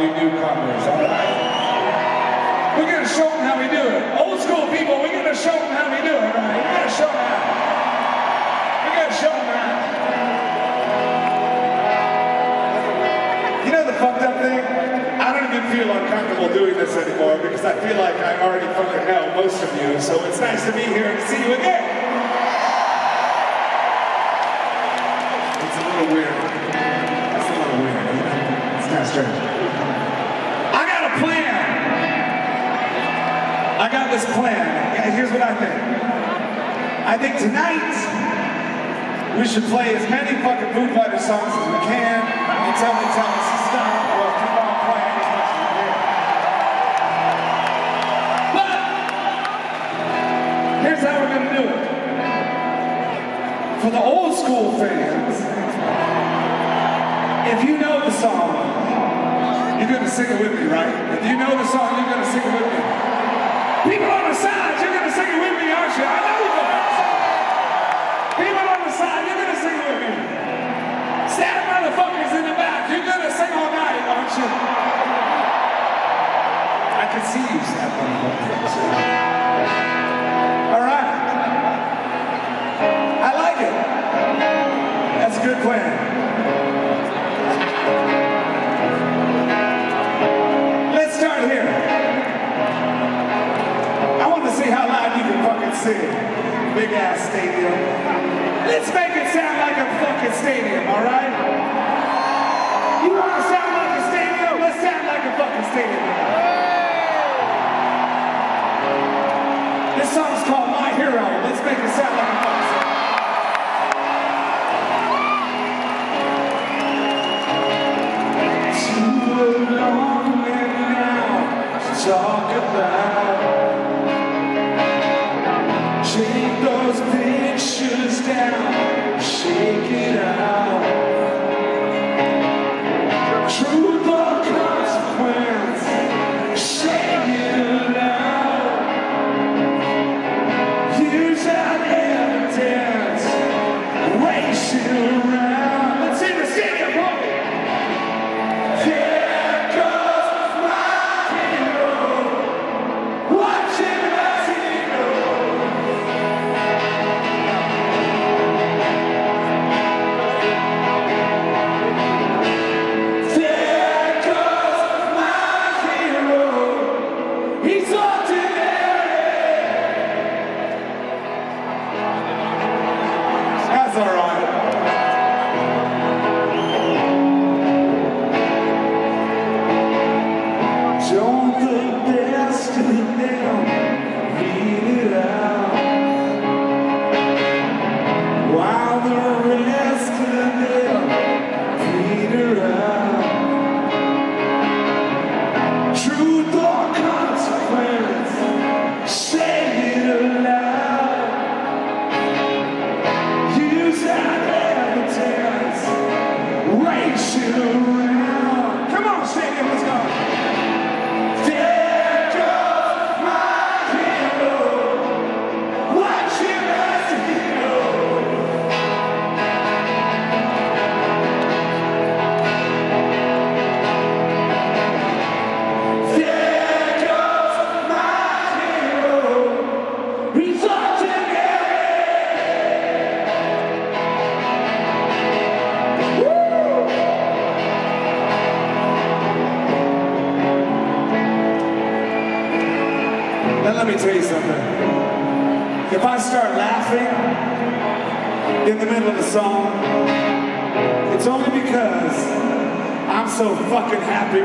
you newcomers, all right? We're gonna show them how we do it. Old school people, we're gonna show them how we do it, right? We're gonna show them how. We're gonna show them how. You know the fucked up thing? I don't even feel uncomfortable doing this anymore because I feel like I already fucking know most of you, so it's nice to be here and see you again. It's a little weird. It's a little weird. It's kind of strange. I got a plan. I got this plan. Here's what I think. I think tonight we should play as many fucking Foo Fighters songs as we can until they tell us to stop. We'll keep on playing as much as we can. But here's how we're gonna do it. For the old school fans, if you know the song, you're gonna sing it with me, right? If you know the song, you're gonna sing it with me. song's called My Hero. Let's make a sound.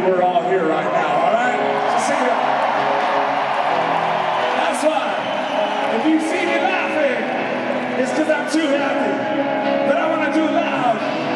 we're all here right now, all right? So sing it up. That's why, if you see me laughing, it's because I'm too happy. But I want to do loud.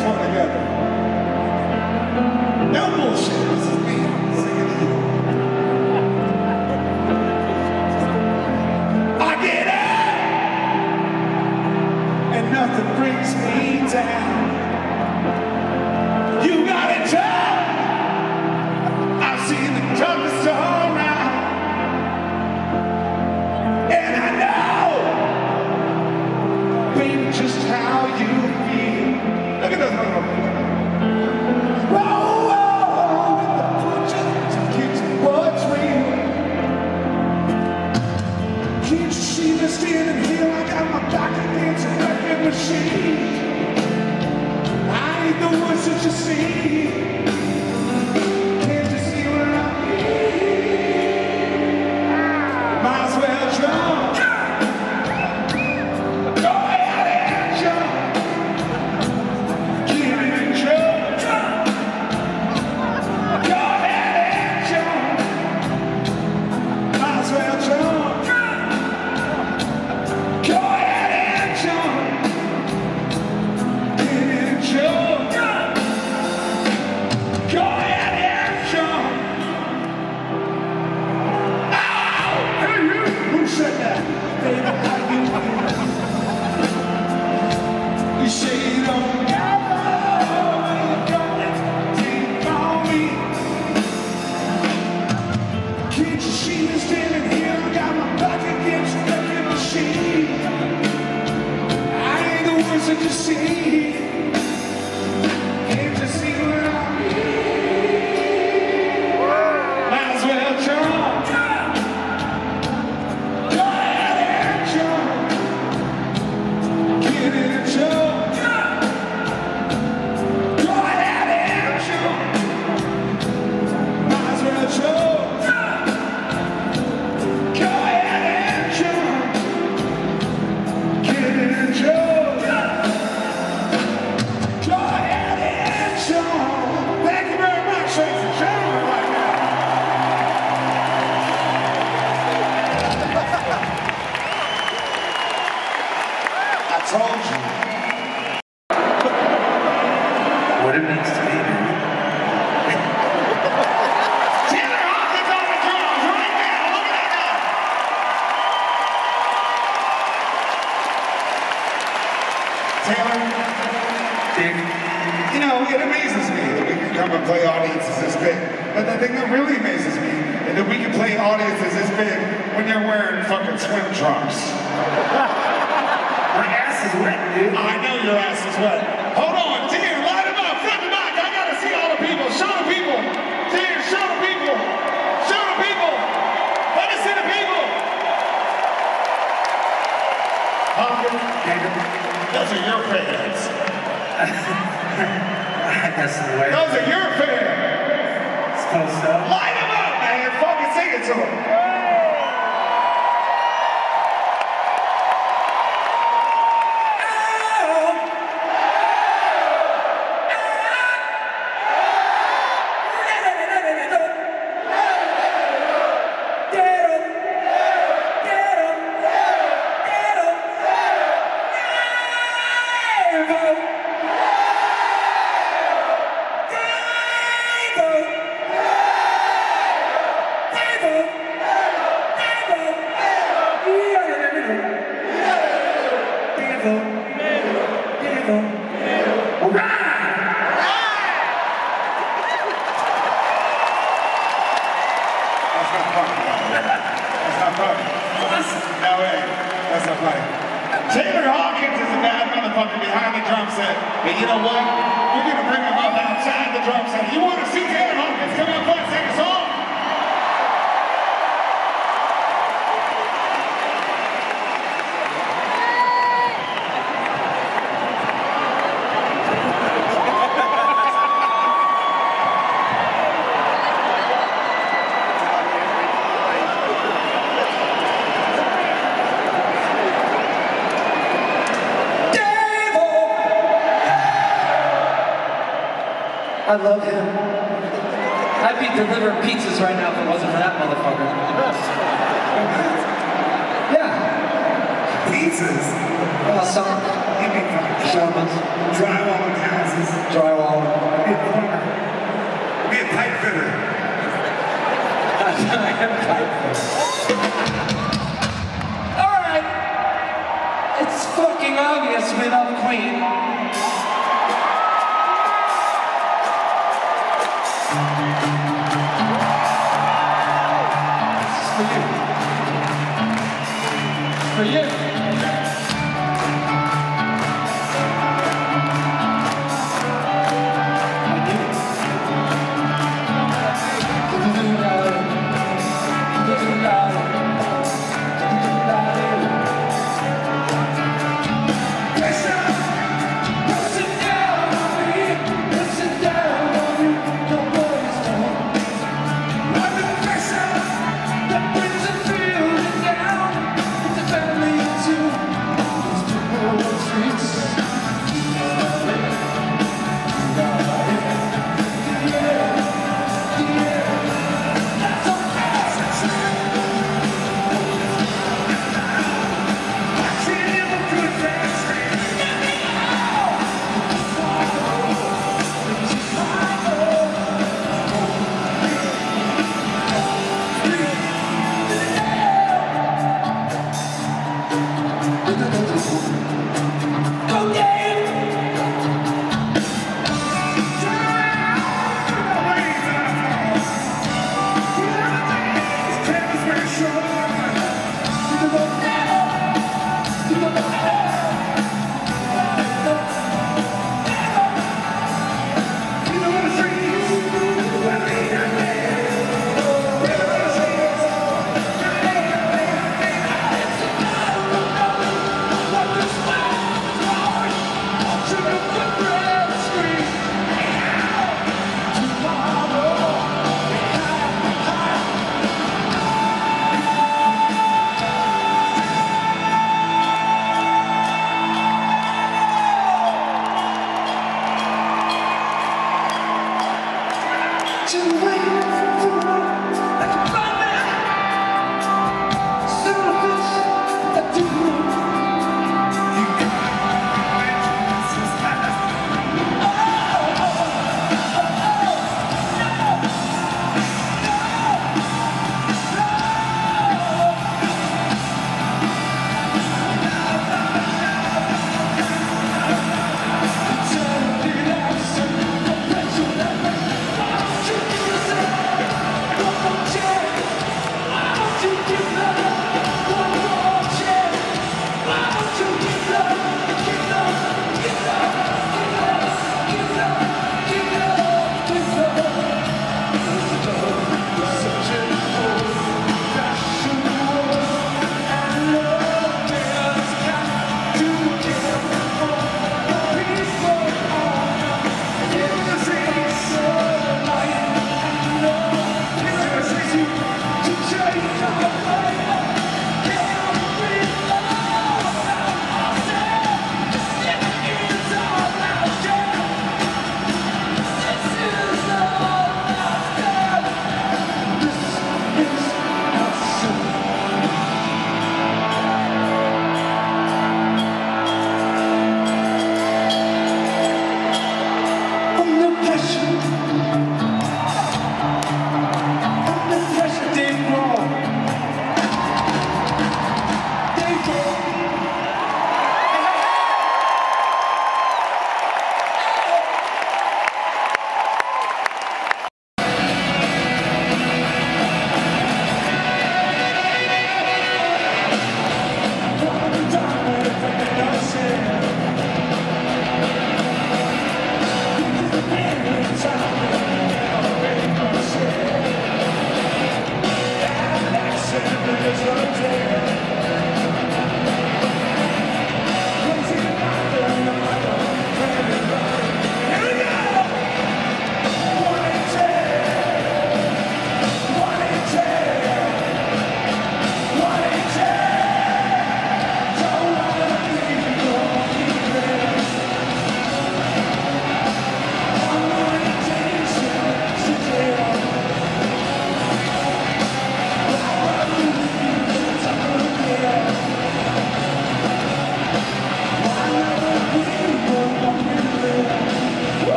One together. No bullshit. That we can play audiences this big when you're wearing fucking swim trunks. My ass is wet, dude. I know your ass is wet. Hold on, Tier, light him up, front to back. I gotta see all the people. Show the people. Tier, show the people. Show the people. Let me see the people. Hawkins, those are your fans. That's the way. Those are your fans. It's close up. Light him up, man. Fucking sing it to him. The drum. You wanna see Taylor Hawkins come up and sing a song? I love him. I'd be delivering pizzas right now if it wasn't for that motherfucker. Yeah. Pizzas. Well, some You mean fucking Sherman's, drywall houses. drywall. Be a plumber. Be a pipe fitter. All right. It's fucking obvious we love Queen. For you.